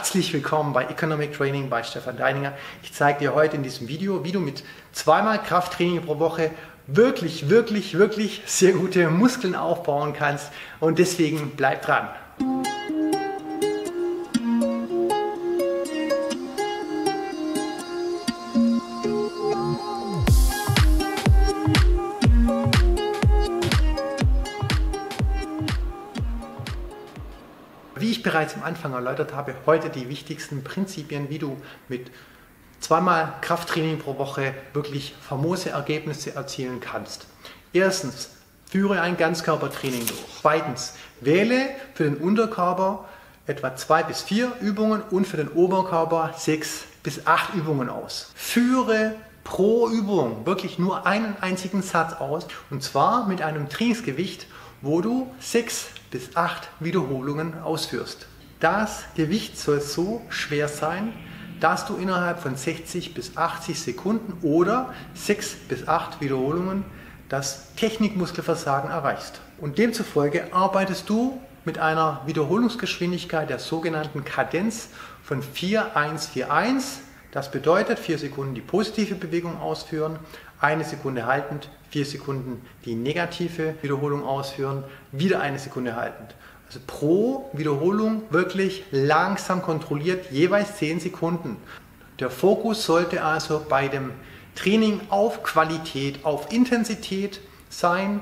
Herzlich willkommen bei Economic Training bei Stefan Deininger. Ich zeige dir heute in diesem Video, wie du mit zweimal Krafttraining pro Woche wirklich, wirklich, wirklich sehr gute Muskeln aufbauen kannst. Und deswegen bleib dran. Ich bereits am Anfang erläutert habe, heute die wichtigsten Prinzipien, wie du mit zweimal Krafttraining pro Woche wirklich famose Ergebnisse erzielen kannst. Erstens, führe ein Ganzkörpertraining durch. Zweitens, wähle für den Unterkörper etwa zwei bis vier Übungen und für den Oberkörper sechs bis acht Übungen aus. Führe pro Übung wirklich nur einen einzigen Satz aus und zwar mit einem Trainingsgewicht, wo du sechs bis acht Wiederholungen ausführst. Das Gewicht soll so schwer sein, dass du innerhalb von 60 bis 80 Sekunden oder 6 bis 8 Wiederholungen das Technikmuskelversagen erreichst. Und demzufolge arbeitest du mit einer Wiederholungsgeschwindigkeit der sogenannten Kadenz von 4141. Das bedeutet 4 Sekunden die positive Bewegung ausführen, eine Sekunde haltend, 4 Sekunden die negative Wiederholung ausführen, wieder eine Sekunde haltend. Also pro Wiederholung wirklich langsam kontrolliert, jeweils 10 Sekunden. Der Fokus sollte also bei dem Training auf Qualität, auf Intensität sein,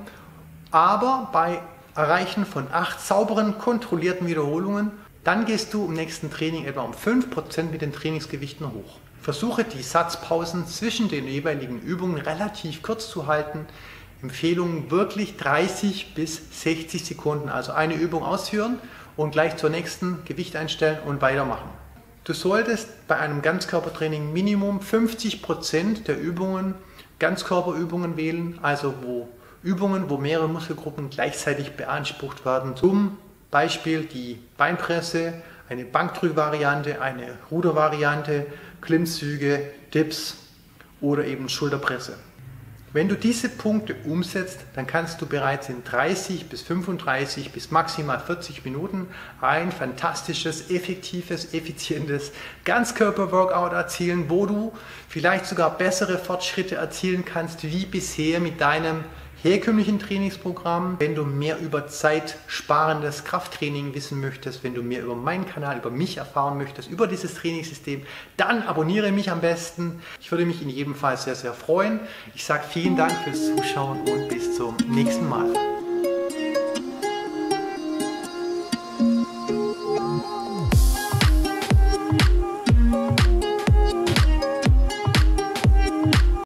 aber bei Erreichen von 8 sauberen, kontrollierten Wiederholungen, dann gehst du im nächsten Training etwa um 5% mit den Trainingsgewichten hoch. Versuche die Satzpausen zwischen den jeweiligen Übungen relativ kurz zu halten. Empfehlung wirklich 30 bis 60 Sekunden, also eine Übung ausführen und gleich zur nächsten Gewicht einstellen und weitermachen. Du solltest bei einem Ganzkörpertraining Minimum 50 Prozent der Übungen Ganzkörperübungen wählen, also wo Übungen, wo mehrere Muskelgruppen gleichzeitig beansprucht werden. Zum Beispiel die Beinpresse, eine Bankdrückvariante, eine Rudervariante, Klimmzüge, Dips oder eben Schulterpresse. Wenn du diese Punkte umsetzt, dann kannst du bereits in 30 bis 35 bis maximal 40 Minuten ein fantastisches, effektives, effizientes Ganzkörper-Workout erzielen, wo du vielleicht sogar bessere Fortschritte erzielen kannst wie bisher mit deinem herkömmlichen Trainingsprogramm. Wenn du mehr über zeitsparendes Krafttraining wissen möchtest, wenn du mehr über meinen Kanal, über mich erfahren möchtest, über dieses Trainingssystem, dann abonniere mich am besten. Ich würde mich in jedem Fall sehr, sehr freuen. Ich sage vielen Dank fürs Zuschauen und bis zum nächsten Mal.